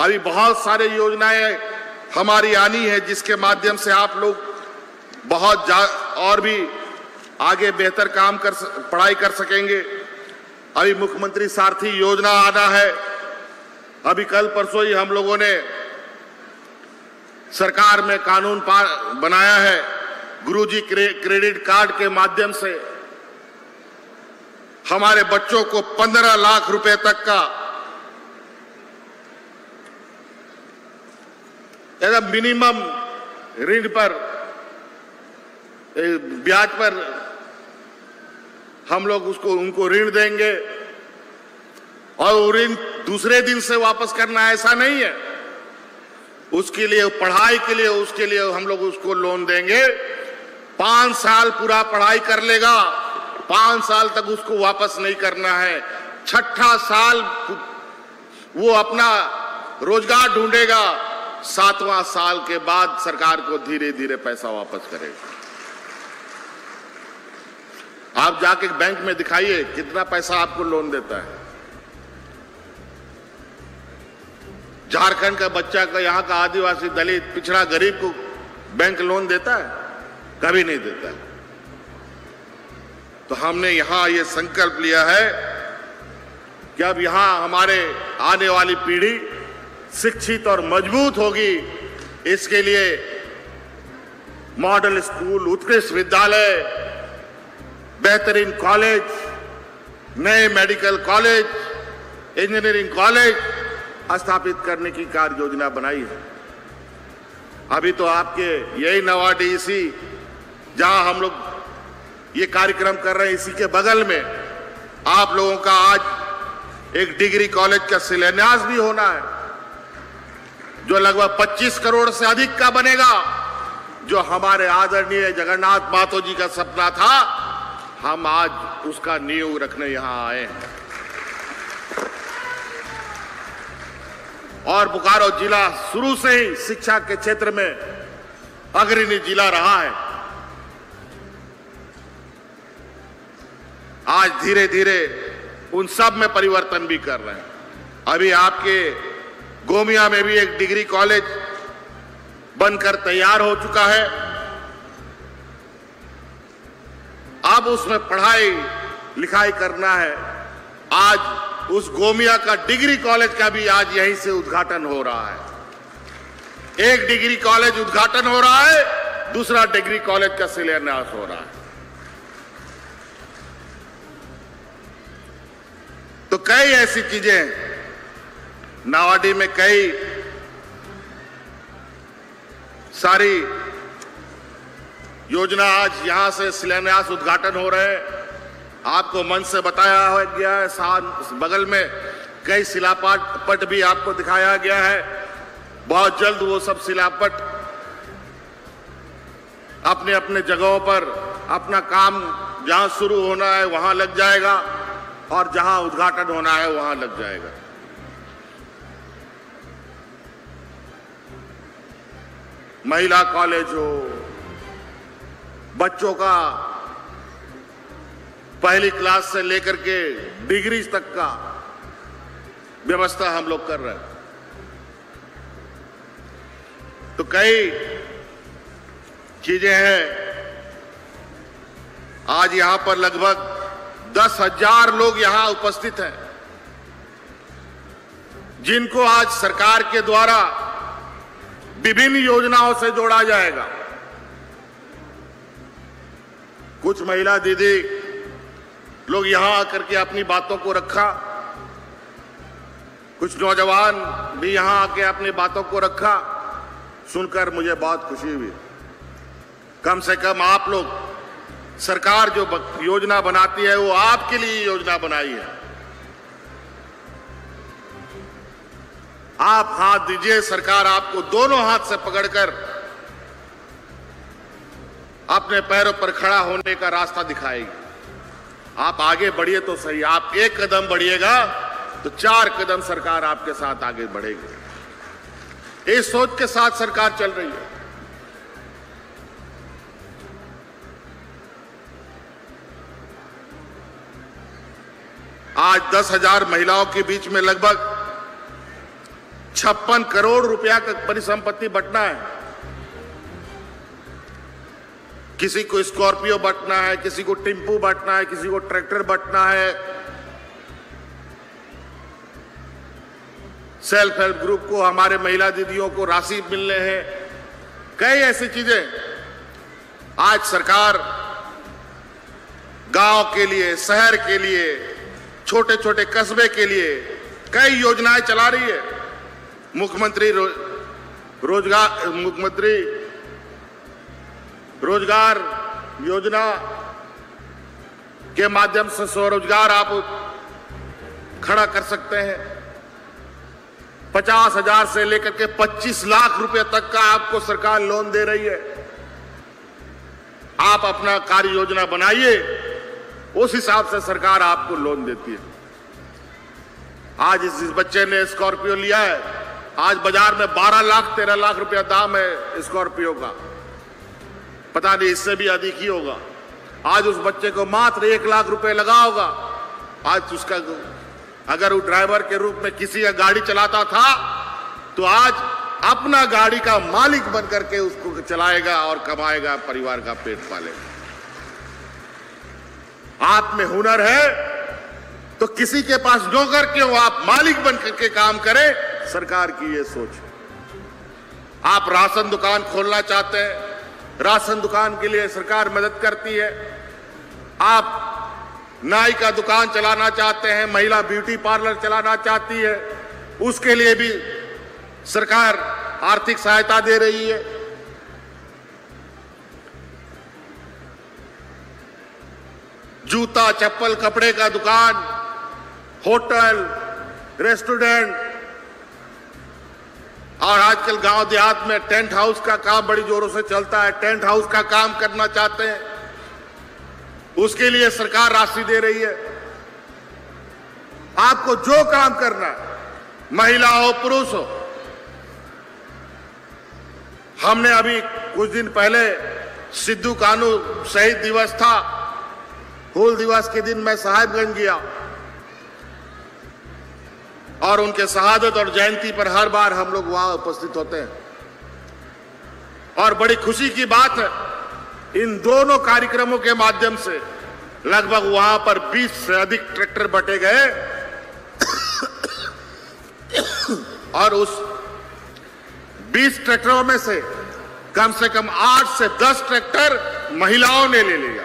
अभी बहुत सारे योजनाएँ हमारी आनी है जिसके माध्यम से आप लोग बहुत और भी आगे बेहतर काम कर पढ़ाई कर सकेंगे। अभी मुख्यमंत्री सारथी योजना आना है। अभी कल परसों ही हम लोगों ने सरकार में कानून बनाया है गुरुजी क्रे, क्रेडिट कार्ड के माध्यम से। हमारे बच्चों को 15 लाख रुपए तक का मिनिमम ऋण पर ब्याज पर हम लोग उसको, उनको ऋण देंगे। और ऋण दूसरे दिन से वापस करना ऐसा नहीं है। उसके लिए, पढ़ाई के लिए, उसके लिए हम लोग उसको लोन देंगे। पाँच साल पूरा पढ़ाई कर लेगा। पाँच साल तक उसको वापस नहीं करना है। छठा साल वो अपना रोज़गार ढूंढेगा। सातवां साल के बाद सरकार को धीरे धीरे पैसा वापस करेगा। आप जाके बैंक में दिखाइए कितना पैसा आपको लोन देता है। झारखंड का बच्चा का, यहाँ का आदिवासी दलित, पिछड़ा गरीब को बैंक लोन देता है? कभी नहीं देता। है तो हमने यहाँ ये संकल्प लिया है कि अब यहाँ हमारे आने वाली पीढ़ी शिक्षित और मज़बूत होगी। इसके लिए मॉडल स्कूल, उत्कृष्ट विद्यालय, बेहतरीन कॉलेज, नए मेडिकल कॉलेज, इंजीनियरिंग कॉलेज स्थापित करने की कार्य योजना बनाई है। अभी तो आपके यही नवा डीसी जहाँ हम लोग ये कार्यक्रम कर रहे हैं, इसी के बगल में आप लोगों का आज एक डिग्री कॉलेज का शिलान्यास भी होना है। जो लगभग 25 करोड़ से अधिक का बनेगा, जो हमारे आदरणीय जगन्नाथ मातो जी का सपना था, हम आज उसका नींव रखने यहाँ आए हैं। और बोकारो जिला शुरू से ही शिक्षा के क्षेत्र में अग्रणी जिला रहा है। आज धीरे धीरे उन सब में परिवर्तन भी कर रहे हैं। अभी आपके गोमिया में भी एक डिग्री कॉलेज बनकर तैयार हो चुका है। अब उसमें पढ़ाई लिखाई करना है। आज उस गोमिया का डिग्री कॉलेज का भी आज यहीं से उद्घाटन हो रहा है। एक डिग्री कॉलेज उद्घाटन हो रहा है, दूसरा डिग्री कॉलेज का शिलान्यास हो रहा है। तो कई ऐसी चीज़ें नावाडी में कई सारी योजना आज यहाँ से शिलान्यास उद्घाटन हो रहे हैं। आपको मन से बताया गया है, साथ बगल में कई शिलापट पट भी आपको दिखाया गया है। बहुत जल्द वो सब शिलापट अपने अपने जगहों पर अपना काम जहाँ शुरू होना है वहाँ लग जाएगा और जहाँ उद्घाटन होना है वहाँ लग जाएगा। महिला कॉलेज हो, बच्चों का पहली क्लास से लेकर के डिग्री तक का व्यवस्था हम लोग कर रहे हैं। तो कई चीज़ें हैं। आज यहाँ पर लगभग दस हज़ार लोग यहाँ उपस्थित हैं, जिनको आज सरकार के द्वारा विभिन्न योजनाओं से जोड़ा जाएगा। कुछ महिला दीदी, लोग यहाँ आकर के अपनी बातों को रखा। कुछ नौजवान भी यहाँ आके अपनी बातों को रखा। सुनकर मुझे बहुत खुशी हुई। कम से कम आप लोग, सरकार जो योजना बनाती है, वो आपके लिए योजना बनाई है। आप हाथ दीजिए, सरकार आपको दोनों हाथ से पकड़कर अपने पैरों पर खड़ा होने का रास्ता दिखाएगी। आप आगे बढ़िए तो सही, आप एक कदम बढ़िएगा तो चार कदम सरकार आपके साथ आगे बढ़ेगी। इस सोच के साथ सरकार चल रही है। आज दस हज़ार महिलाओं के बीच में लगभग छप्पन करोड़ रुपया का परिसंपत्ति बटना है। किसी को स्कॉर्पियो बटना है, किसी को टेंपू बटना है, किसी को ट्रैक्टर बटना है। सेल्फ हेल्प ग्रुप को, हमारे महिला दीदियों को राशि मिलने हैं। कई ऐसी चीज़ें। आज सरकार गाँव के लिए, शहर के लिए छोटे छोटे कस्बे के लिए कई योजनाएँ चला रही है। मुख्यमंत्री रो, रोज़गार मुख्यमंत्री रोज़गार योजना के माध्यम से स्वरोजगार आप खड़ा कर सकते हैं। पचास हज़ार से लेकर के पच्चीस लाख रुपए तक का आपको सरकार लोन दे रही है। आप अपना कार्य योजना बनाइए उस हिसाब से सरकार आपको लोन देती है। आज इस, बच्चे ने स्कॉर्पियो लिया है आज बाज़ार में 12 लाख 13 लाख रुपया दाम है स्कॉर्पियो का। पता नहीं इससे भी अधिक ही होगा। आज उस बच्चे को मात्र एक लाख रुपए लगा होगा। आज उसका अगर वो ड्राइवर के रूप में किसी का गाड़ी चलाता था तो आज अपना गाड़ी का मालिक बन करके उसको चलाएगा और कमाएगा परिवार का पेट पालेगा आप में हुनर है तो किसी के पास नौकर क्यों? आप मालिक बन करके काम करें। सरकार की ये सोच। आप राशन दुकान खोलना चाहते हैं, राशन दुकान के लिए सरकार मदद करती है। आप नाई का दुकान चलाना चाहते हैं, महिला ब्यूटी पार्लर चलाना चाहती है, उसके लिए भी सरकार आर्थिक सहायता दे रही है। जूता, चप्पल, कपड़े का दुकान, होटल, रेस्टोरेंट और आजकल गाँव देहात में टेंट हाउस का काम बड़ी जोरों से चलता है, टेंट हाउस का काम करना चाहते हैं। उसके लिए सरकार राशि दे रही है। आपको जो काम करना है, महिला हो, पुरुष हो, हमने अभी कुछ दिन पहले सिद्धू कानू शहीद दिवस था। हूल दिवस के दिन मैं साहेबगंज गया। और उनके शहादत और जयंती पर हर बार हम लोग वहाँ उपस्थित होते हैं। और बड़ी खुशी की बात है, इन दोनों कार्यक्रमों के माध्यम से लगभग वहाँ पर 20 से अधिक ट्रैक्टर बटे गए। और उस 20 ट्रैक्टरों में से कम से कम 8 से 10 ट्रैक्टर महिलाओं ने ले लिया।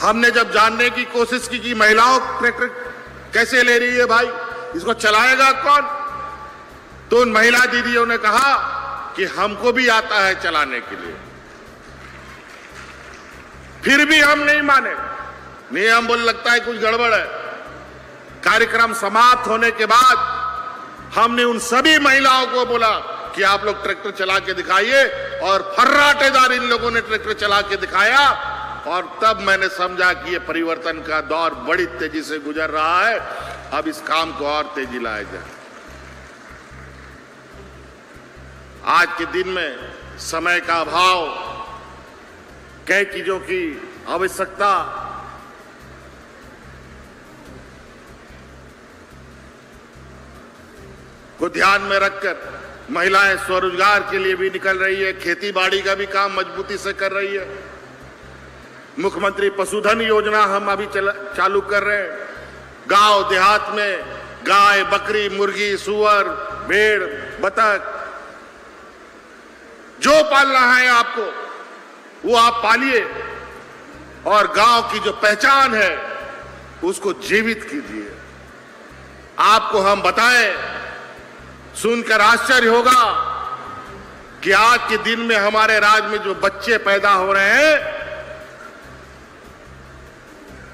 हमने जब जानने की कोशिश की कि महिलाओं ट्रैक्टर कैसे ले रही है भाई? इसको चलाएगा कौन? तो उन महिला दीदियों ने कहा कि हमको भी आता है चलाने के लिए। फिर भी हम नहीं माने। नहीं, हम बोल, लगता है कुछ गड़बड़ है। कार्यक्रम समाप्त होने के बाद हमने उन सभी महिलाओं को बोला कि आप लोग ट्रैक्टर चला के दिखाइए और फर्राटेदार इन लोगों ने ट्रैक्टर चला के दिखाया। और तब मैंने समझा कि ये परिवर्तन का दौर बड़ी तेज़ी से गुजर रहा है। अब इस काम को और तेज़ी लाया जाए। आज के दिन में समय का अभाव, कई चीज़ों की आवश्यकता, को ध्यान में रखकर महिलाएँ स्वरोजगार के लिए भी निकल रही है, खेती बाड़ी का भी काम मजबूती से कर रही है। मुख्यमंत्री पशुधन योजना हम अभी चालू कर रहे हैं। गाँव देहात में गाय, बकरी, मुर्गी, सुअर, भेड़ बतख जो पालना है आपको, वो आप पालिए। और गाँव की जो पहचान है, उसको जीवित कीजिए। आपको हम बताएँ, सुनकर आश्चर्य होगा कि आज के दिन में हमारे राज्य में जो बच्चे पैदा हो रहे हैं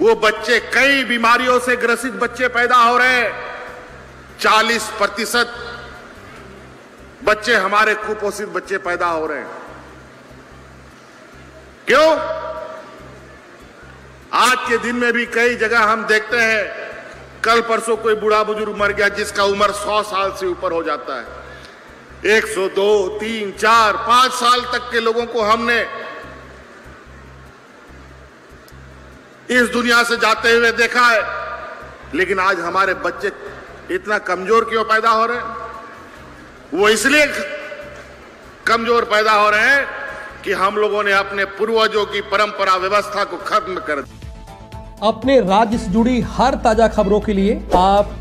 वो बच्चे कई बीमारियों से ग्रसित बच्चे पैदा हो रहे हैं। 40 प्रतिशत बच्चे हमारे कुपोषित बच्चे पैदा हो रहे हैं। क्यों? आज के दिन में भी कई जगह हम देखते हैं कल परसों कोई बूढ़ा बुज़ुर्ग मर गया जिसका उम्र 100 साल से ऊपर हो जाता है। 102, तीन चार पाँच साल तक के लोगों को हमने इस दुनिया से जाते हुए देखा है। लेकिन आज हमारे बच्चे इतना कमज़ोर क्यों पैदा हो रहे हैं? वो इसलिए कमज़ोर पैदा हो रहे हैं कि हम लोगों ने अपने पूर्वजों की परंपरा व्यवस्था को खत्म कर दिया अपने राज्य से जुड़ी हर ताज़ा खबरों के लिए आप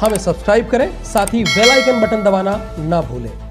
हमें सब्सक्राइब करें, साथ ही बेल आइकन बटन दबाना ना भूलें।